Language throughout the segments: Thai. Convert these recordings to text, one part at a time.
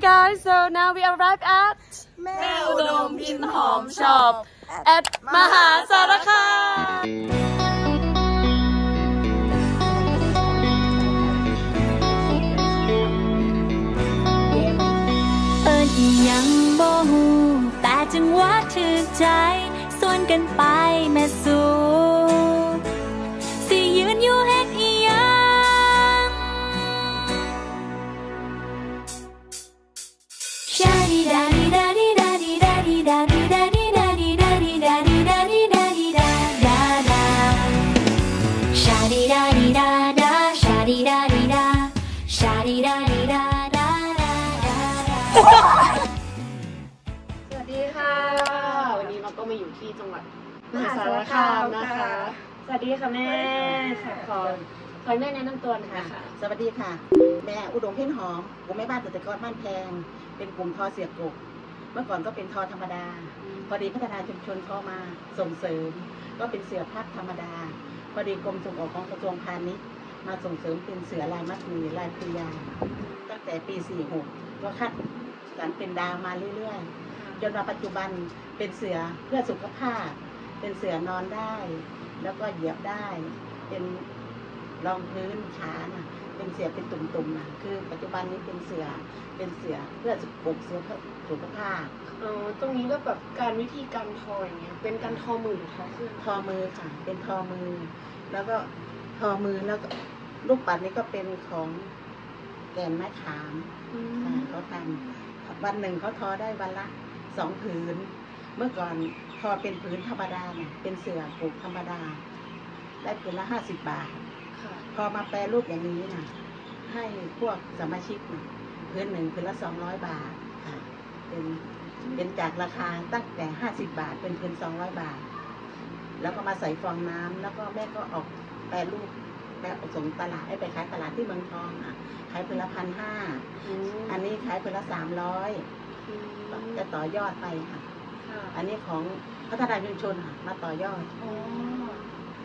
guys, so now we arrived at แม่อุดมพินหอมช็อป at มหาสารคามเอิญอีหยังบ่ฮู้แต่จังหวะถึกใจ ส่วนกันไปแม่สู่สิ Sha di da di da da, sha di da di da, sha di da di da da da da da. สวัสดีค่ะ วันนี้เราก็มาอยู่ที่จังหวัดมหาสารคามนะคะ สวัสดีค่ะแม่ค่ะขอขอให้แม่แนะนำตัวหน่อยค่ะสวัสดีค่ะ แม่อุดมเพ่นหอมกลุ่มแม่บ้านเกษตรกรบ้านแพง เป็นกลุ่มทอเสียบกบเมื่อก่อนก็เป็นทอธรรมดา พอดีพัฒนาชุมชนเข้ามาส่งเสริม ก็เป็นเสือพักธรรมดา พอดีกรมส่งออกของกระทรวงพาณิชย์มาส่งเสริมเป็นเสือลายมัดมือลายพยา ตั้งแต่ปี 46 ก็คัดสรรเป็นดาวมาเรื่อยๆ จนมาปัจจุบันเป็นเสือเพื่อสุขภาพ เป็นเสือนอนได้ แล้วก็เหยียบได้ เป็นรองพื้นขานะ เป็นเสือเป็นตุ่มๆน่ะคือ ปัจจุบันนี้เป็นเสือเป็นเสือเพื่อสุขปกเสือเพื่อสุขภาพอ๋อตรงนี้ก็แบบการวิธีการทออย่างเงี้ยเป็นการทอมือหรือทอเครื่องทอมือค่ะ เป็นทอมือ แล้วก็ทอมือแล้วก็ลูกปัดนี่ก็เป็นของแกนไม้ขามอืมค่ะเขาทำวันหนึ่งเขาทอได้วันละสองผืน เมื่อก่อนทอเป็นผืนธรรมดาเนี่ยเป็นเสือปลูกธรรมดา ได้ผืนละห้าสิบบาทค่ะ พอมาแปรรูปอย่างนี้นะให้พวกสมาชิกนะพื้นหนึ่งพื้นละสองร้อยบาทค่ะเป็นเป็นจากราคาตั้งแต่ห้าสิบบาทเป็นพื้นสองร้อยบาท แล้วก็มาใส่ฟองน้ำแล้วก็แม่ก็ออกแปรรูปแปรส่งตลาดให้ไปขายตลาดที่เมืองทองอะขายพื้นละพันห้าอืมอันนี้ขายพื้นละสามร้อยอืมจะต่อยอดไปค่ะค่ะ อันนี้ของพัฒนาชุมชนค่ะมาต่อยอดอ๋อ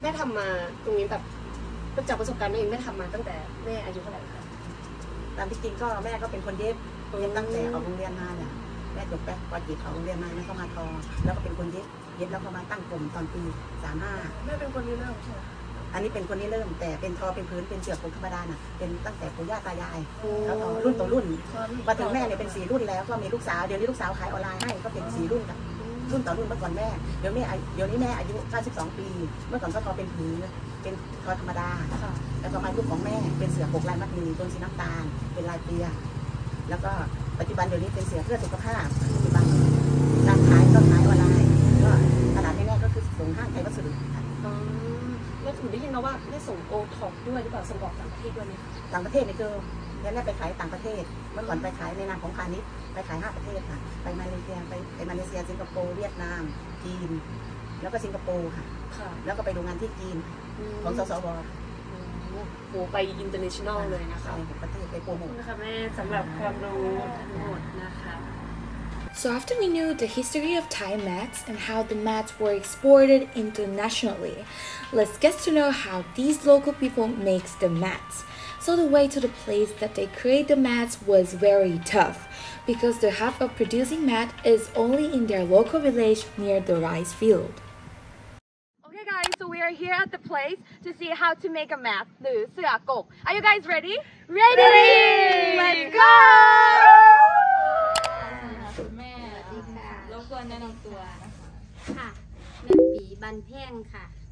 แม่ทำมาตรงนี้แบบ จากประสบการณ์แม่เองแม่ทำมาตั้งแต่แม่อายุเท่าไหร่คะตามที่จริงก็แม่ก็เป็นคนเย็บเย็บตั้งแต่ออกโรงเรียนมาเนี่ยแม่จบแป๊บปอจิตออกโรงเรียนมาแม่ก็มาทอ แล้วก็เป็นคนเย็บเย็บแล้วก็มาตั้งกลุ่มตอนปีสามห้าแม่เป็นคนริเริ่มใช่ไหมอันนี้เป็นคนที่เริ่มแต่เป็นทอเป็นพื้นเป็นเสือปกธรรมดาน่ะเป็นตั้งแต่ปู่ย่าตายายโอ้แล้วต่อรุ่นต่อรุ่นมาถึงแม่เนี่ยเป็นสี่รุ่นแล้วก็มีลูกสาวเดี๋ยวนี้ลูกสาวขายออนไลน์ให้ก็เป็นสี่รุ่นกับรุ่นต่อรุ่นเมื่อก่อนแม่เดี๋ยวแม่อายุเดี๋ยวนี้แม่อายุ 92 ปี เมื่อก่อนก็ทอเป็นผืน เป็นทอธรรมดาค่ะแล้วก็มายุคของแม่เป็นเสื่อกกลายมัดหมี่โทนสีน้ำตาล เป็นลายเปีย แล้วก็ปัจจุบันเดี๋ยวนี้เป็นเสื่อเพื่อสุขภาพปัจจุบันการขายก็ขายออนไลน์ก็ตลาดแน่ๆก็คือส่งห้างไทยวัสดุค่ะอ๋อแม่ถึงได้ยินมาว่าแม่ส่งโอท็อปด้วยหรือเปล่าส่งออกต่างประเทศด้วยไหมคะต่างประเทศนี่คือแม่ไปขายต่างประเทศ เมื่อก่อนไปขายในนามของพาณิชย์ไปขายห้าประเทศค่ะ ไปมาเลเซียไปไปมาเลเซียสิงคโปร์เวียดนามจีนแล้วก็สิงคโปร์ค่ะค่ะแล้วก็ไปดูงานที่จีน ของสสว โหไปอินเตอร์เนชั่นแนลเลยนะคะ ไปหกประเทศไปโปรโมท นะคะแม่สำหรับความรู้ทั้งหมดนะคะ So after we knew the history of Thai mats and how the mats were exported internationally, let's get to know how these local people makes the mats. So the way to the place that they create the mats was very tough because the half of producing mat is only in their local village near the rice field. Okay guys, so we are here at the place to see how to make a mat หรือเสือกก Are you guys ready? Ready! Let's go! แม่สวัสดีค่ะรบกวนแนะนำตัว ค่ะแม่ปีบันแพ่งค่ะ อ่ะ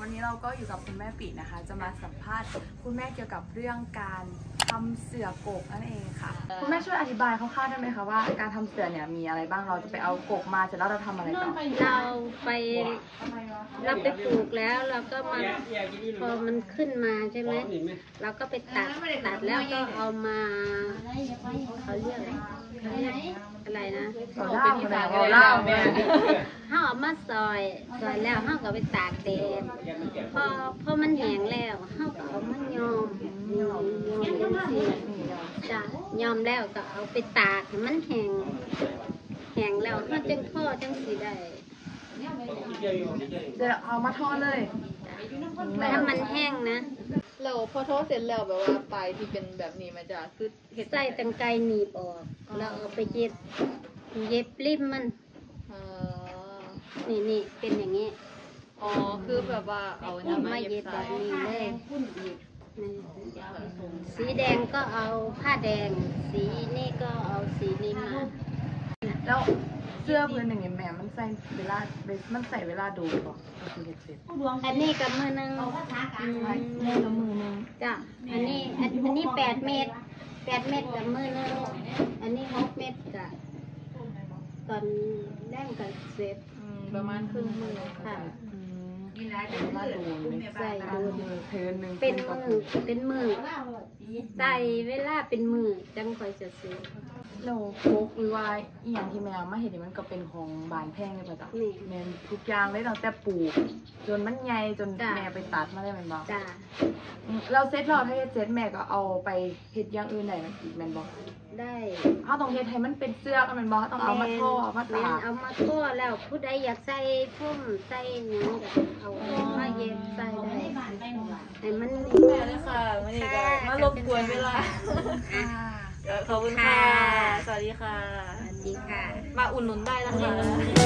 วันนี้เราก็อยู่กับคุณแม่ปีนะคะ จะมาสัมภาษณ์คุณแม่เกี่ยวกับเรื่องการทำเสือกกนั่นเองค่ะ คุณแม่ช่วยอธิบายคร่าวๆได้ไหมคะว่าการทำเสือเนี่ยมีอะไรบ้างเราจะไปเอากกมาเสร็จแล้วเราทำอะไรต่อเราไปเราไปปลูกแล้วเราก็มาพอมันขึ้นมาใช่ไหมเราก็ไปตัดตัดแล้วก็เอามาเขาเรียกเขาเรียกอะไรนะเอาเล่าแม่เอาเล่าแม่ เขาเอามาซอยซอยแล้วเขาก็ไปตากแดดพอพอมันแห้งแล้วเขาก็เอามายอมยอมยอมสิจ้ะยอมแล้วก็เอาไปตากให้มันแห้งแห้งแล้วเขาจังทอดจังสีได้เดี๋ยวเอามาทอดเลยถ้ามันแห้งนะเราพอทอดเสร็จแล้วแบบว่าปลายที่เป็นแบบนี้มันจะคือเห็ดใส่ตังไกรหนีบออกแล้วเอาไปเย็บเย็บริมมันอ๋อ นี่นี่เป็นอย่างนี้อ๋อ คือแบบว่าเอาน้ำมามาเย็เย็บบแบใส่บนี้เลยนี่สีแดงก็เอาผ้าแดง สีนี่ก็เอาสีนี้มาแล้วเสื้อพื้นอย่างเงี้ยแม่มันใส่เวลามันใส่เวลาดูก่อนก็คือเฮ็ดเสร็จอันนี้กับมือหนึงแม่กับมือนึงจ้ะอันนี้อันอันนี้แปดเมตรแปดเมตรกับมือหนึงอันนี้หกเมตรกับตอนแรกกับเสร็จอืม ประมาณครึ่งมือค่ะอืมเวลาดูเลยใส่ดูดูมือพื้นหนึงเป็นมือเป็นมือใส่เวลาเป็นมือจังคอยจะซื้อเราโคกวิวายอีหยังที่แม่เอามาเห็นนี่มันก็เป็นของบานแพงเลยป่ะจ๊ะนี่ แม่นทุกอย่างเลยตั้งแต่ปลูก จนมันใหญ่จนจ้ะ แม่ไปตัดมาได้แม่นบ่จ้าอืมเราเซ็ตเราถ้าเฮ็ดเซ็ตแม่ก็เอาไปเฮ็ดอย่างอื่นได้อีกแม่นบ่ ได้เอาต้องเฮ็ดให้มันเป็นเสื้อกันแม่นบ่ต้องเอามาท่อเอามาแม่ตากเอามาทั่วแล้วผู้ใดอยากใส่พุ่มใส่หยังก็เอามาเย็บใส่ได้ให้มันแม่เลยค่ะวันนี้ก็มารบกวนเวลาอะขอบคุณค่ะค่ะ สวัสดีค่ะ สวัสดีค่ะ มาอุ่นหนุนได้นะคะ